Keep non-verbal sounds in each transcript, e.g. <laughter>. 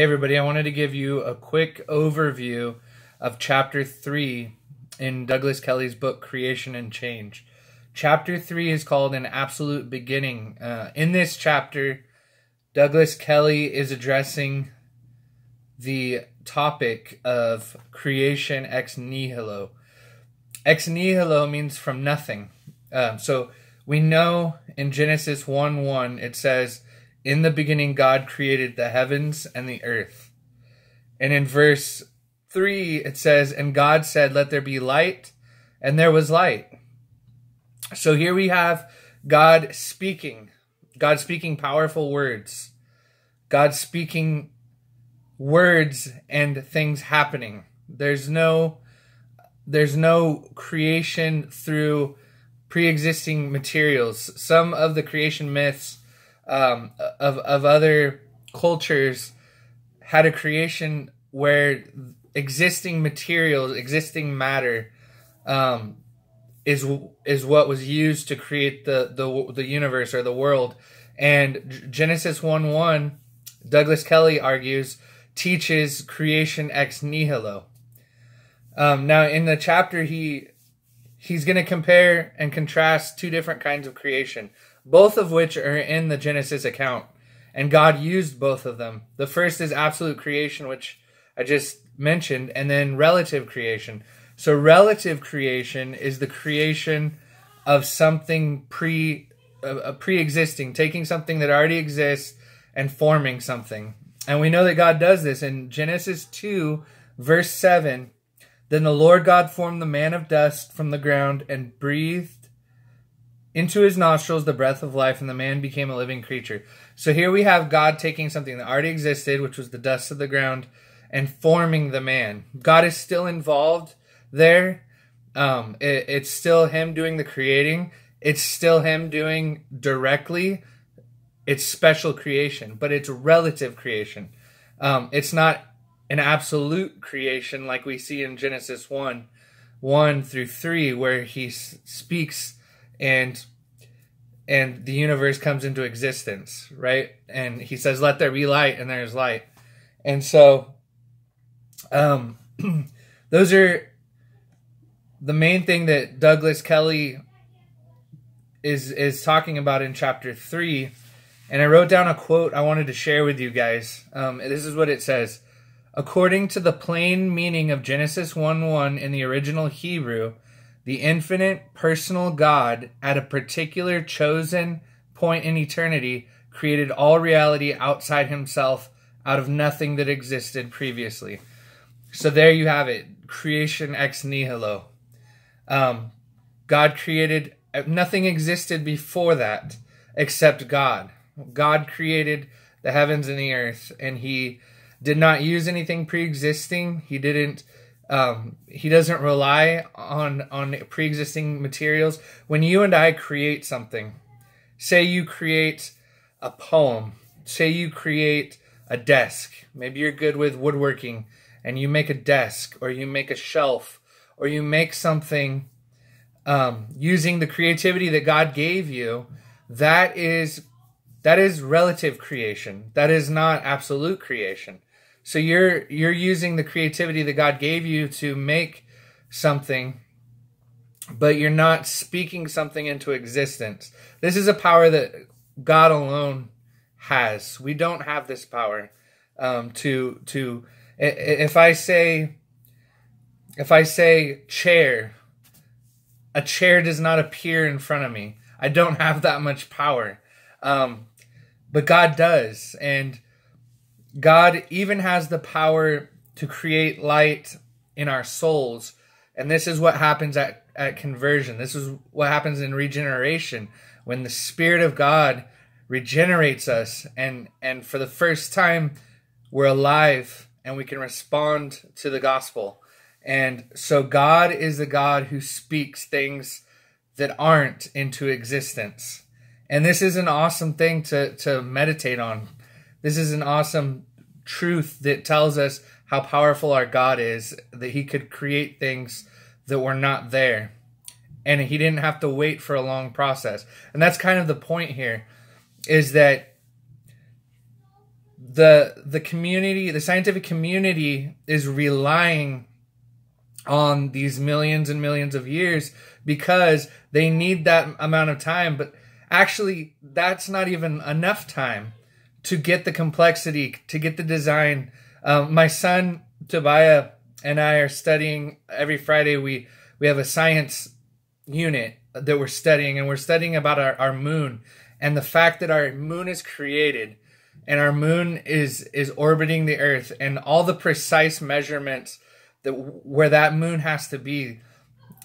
Hey everybody, I wanted to give you a quick overview of chapter 3 in Douglas Kelly's book Creation and Change. Chapter 3 is called An Absolute Beginning. Uh, in this chapter, Douglas Kelly is addressing the topic of creation ex nihilo. Ex nihilo means from nothing. Um, so we know in Genesis 1 1, it says, in the beginning, God created the heavens and the earth. And in verse 3, it says, And God said, Let there be light, and there was light. So here we have God speaking, God speaking powerful words, God speaking words and things happening. There's no there's no creation through pre-existing materials. Some of the creation myths um, of of other cultures had a creation where existing materials, existing matter, um, is is what was used to create the the the universe or the world. And Genesis one one, Douglas Kelly argues, teaches creation ex nihilo. Um, now, in the chapter, he he's going to compare and contrast two different kinds of creation both of which are in the Genesis account. And God used both of them. The first is absolute creation, which I just mentioned, and then relative creation. So relative creation is the creation of something pre uh, pre-existing, taking something that already exists and forming something. And we know that God does this in Genesis 2 verse 7. Then the Lord God formed the man of dust from the ground and breathed into his nostrils the breath of life, and the man became a living creature. So here we have God taking something that already existed, which was the dust of the ground, and forming the man. God is still involved there. Um, it, it's still him doing the creating. It's still him doing directly. It's special creation, but it's relative creation. Um, it's not an absolute creation like we see in Genesis 1 1 through 3, where he s- speaks and and the universe comes into existence, right? And he says, "Let there be light," and there's light. And so, um, <clears throat> those are the main thing that Douglas Kelly is is talking about in chapter three. And I wrote down a quote I wanted to share with you guys. Um, this is what it says: According to the plain meaning of Genesis one one in the original Hebrew the infinite personal God at a particular chosen point in eternity created all reality outside himself out of nothing that existed previously. So there you have it creation ex nihilo. Um, God created, nothing existed before that except God. God created the heavens and the earth, and He did not use anything pre existing. He didn't um, he doesn't rely on on pre-existing materials. When you and I create something, say you create a poem, say you create a desk. Maybe you're good with woodworking, and you make a desk, or you make a shelf, or you make something um, using the creativity that God gave you. That is that is relative creation. That is not absolute creation. So you're you're using the creativity that God gave you to make something but you're not speaking something into existence. This is a power that God alone has. We don't have this power um, to to if I say if I say chair, a chair does not appear in front of me. I don't have that much power, um, but God does, and God even has the power to create light in our souls. And this is what happens at, at conversion. This is what happens in regeneration when the Spirit of God regenerates us and and for the first time we're alive and we can respond to the gospel. And so God is the God who speaks things that aren't into existence. And this is an awesome thing to to meditate on this is an awesome truth that tells us how powerful our God is, that He could create things that were not there. And He didn't have to wait for a long process. And that's kind of the point here is that the the community, the scientific community is relying on these millions and millions of years because they need that amount of time, but actually that's not even enough time to get the complexity, to get the design. Um, my son Tobiah and I are studying every Friday. We we have a science unit that we're studying, and we're studying about our, our moon and the fact that our moon is created and our moon is is orbiting the earth and all the precise measurements that where that moon has to be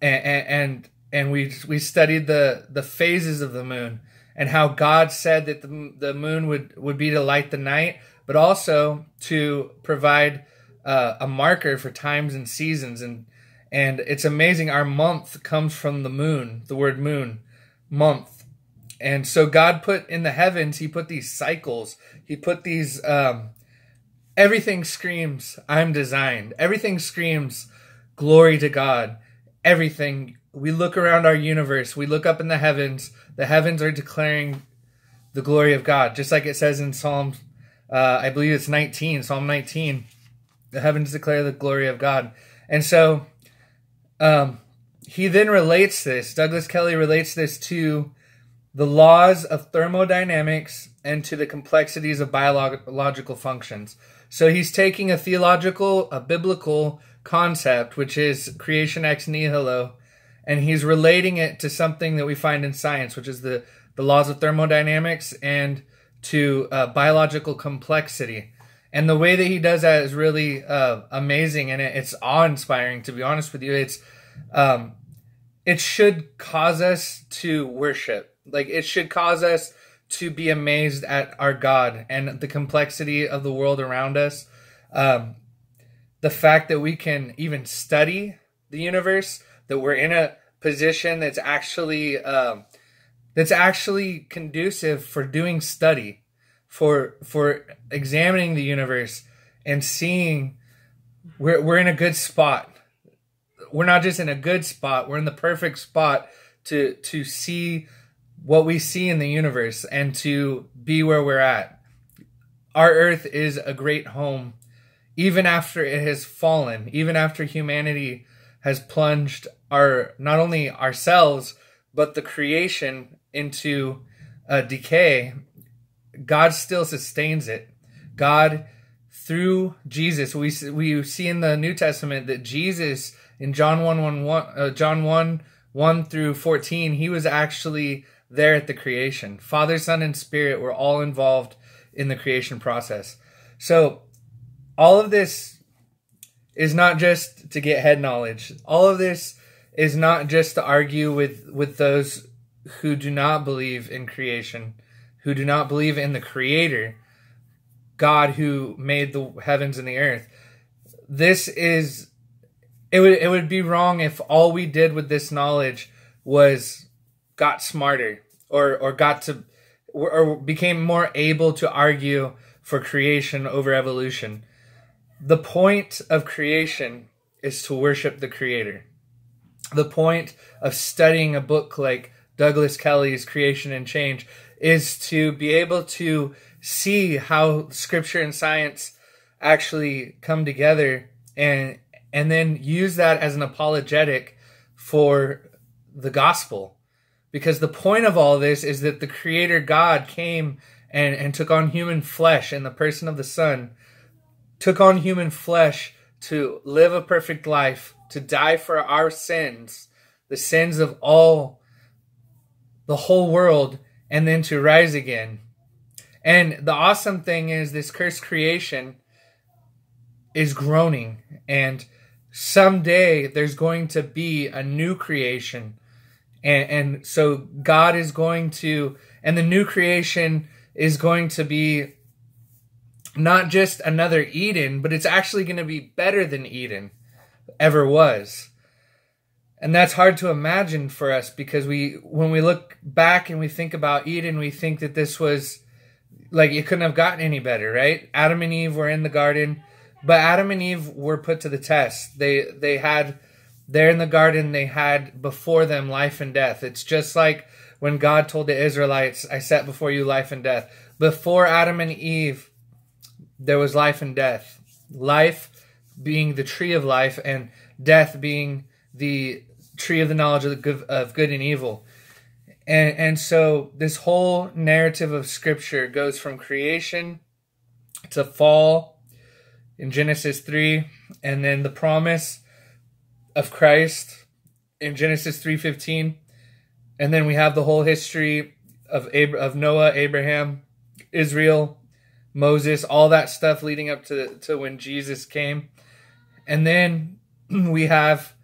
and and and we we studied the the phases of the moon and how God said that the, the moon would would be to light the night but also to provide uh, a marker for times and seasons. And and it's amazing our month comes from the moon the word moon month. And so god put in the heavens he put these cycles he put these um everything screams i'm designed. Everything screams glory to god. Everything we look around our universe we look up in the heavens the heavens are declaring the glory of god just like it says in psalm uh, i believe it's 19 psalm 19 the heavens declare the glory of God. And so um, he then relates this, Douglas Kelly relates this to the laws of thermodynamics and to the complexities of biological functions. So he's taking a theological, a biblical concept, which is creation ex nihilo, and he's relating it to something that we find in science, which is the, the laws of thermodynamics and to uh, biological complexity. And the way that he does that is really uh, amazing and it's awe-inspiring to be honest with you. It's um, it should cause us to worship. Like it should cause us to be amazed at our god and the complexity of the world around us. Um, the fact that we can even study the universe that we're in a position that's actually um, that's actually conducive for doing study for for examining the universe and seeing we're we're in a good spot. We're not just in a good spot, we're in the perfect spot to to see what we see in the universe and to be where we're at. Our earth is a great home even after it has fallen, even after humanity has plunged our not only ourselves but the creation into a decay God still sustains it. God, through Jesus, we we see in the New Testament that Jesus in John 1, 1, 1 uh, John 1 1 through 14, he was actually there at the creation. Father, Son, and Spirit were all involved in the creation process. So all of this is not just to get head knowledge. All of this is not just to argue with with those who do not believe in creation who do not believe in the creator, God who made the heavens and the earth. This is it would it would be wrong if all we did with this knowledge was got smarter or or got to or became more able to argue for creation over evolution. The point of creation is to worship the creator. The point of studying a book like Douglas Kelly's Creation and Change is to be able to see how scripture and science actually come together and and then use that as an apologetic for the gospel. Because the point of all this is that the creator god came and, and took on human flesh in the person of the son took on human flesh to live a perfect life to die for our sins the sins of all the whole world and then to rise again. And the awesome thing is this cursed creation is groaning and someday there's going to be a new creation. And, and so God is going to, and the new creation is going to be not just another Eden, but it's actually going to be better than Eden ever was. And that's hard to imagine for us because we when we look back and we think about eden we think that this was like it couldn't have gotten any better right? Adam and eve were in the garden but adam and eve were put to the test. They they had there in the garden they had before them life and death. It's just like when god told the israelites i set before you life and death. Before adam and eve there was life and death. Life being the tree of life, and death being the tree of the knowledge of, good, of good and evil. And, and so this whole narrative of Scripture goes from creation to fall in Genesis 3, and then the promise of Christ in Genesis 3:15 and then we have the whole history of Ab- of Noah, Abraham, Israel, Moses, all that stuff leading up to to when Jesus came. And then <clears throat> we have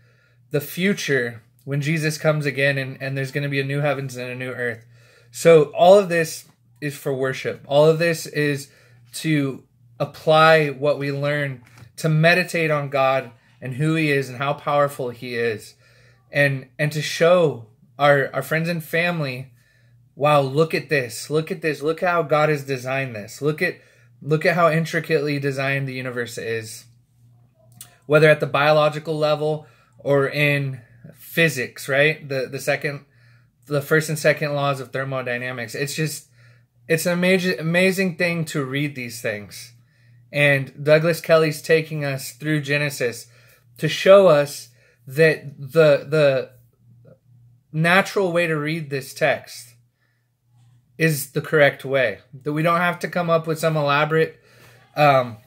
the future when Jesus comes again and, and there's going to be a new heavens and a new earth. So all of this is for worship. All of this is to apply what we learn to meditate on God and who he is and how powerful he is and and to show our our friends and family wow look at this look at this look how god has designed this look at look at how intricately designed the universe is whether at the biological level or in physics right? The the second the first and second laws of thermodynamics. It's just it's an amazing amazing thing to read these things. And douglas kelly's taking us through genesis to show us that the the natural way to read this text is the correct way. That we don't have to come up with some elaborate um,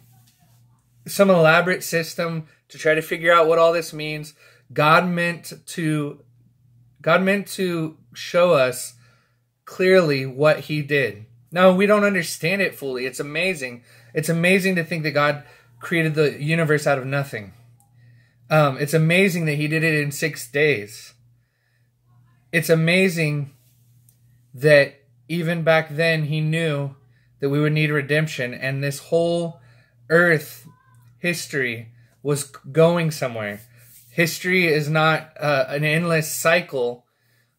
some elaborate system to try to figure out what all this means. God meant to God meant to show us clearly what he did. Now we don't understand it fully. It's amazing. It's amazing to think that God created the universe out of nothing. Um, it's amazing that he did it in six days it's amazing that even back then he knew that we would need redemption and this whole earth history was going somewhere history is not uh, an endless cycle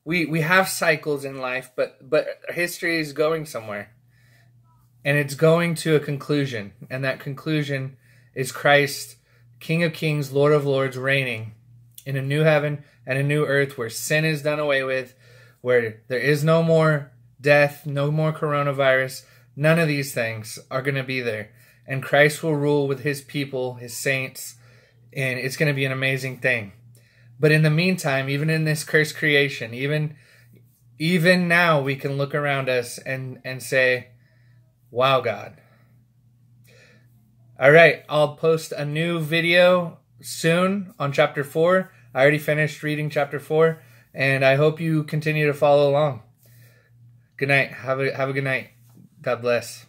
we we have cycles in life but but history is going somewhere and it's going to a conclusion and that conclusion is Christ king of kings lord of lords reigning in a new heaven and a new earth where sin is done away with, where there is no more death, no more coronavirus. None of these things are going to be there. And Christ will rule with his people, his saints, and it's going to be an amazing thing. But in the meantime, even in this cursed creation, even even now we can look around us and and say, "Wow, God." All right, I'll post a new video soon on chapter 4 I already finished reading chapter four, and I hope you continue to follow along. Good night. Have a have a good night. God bless.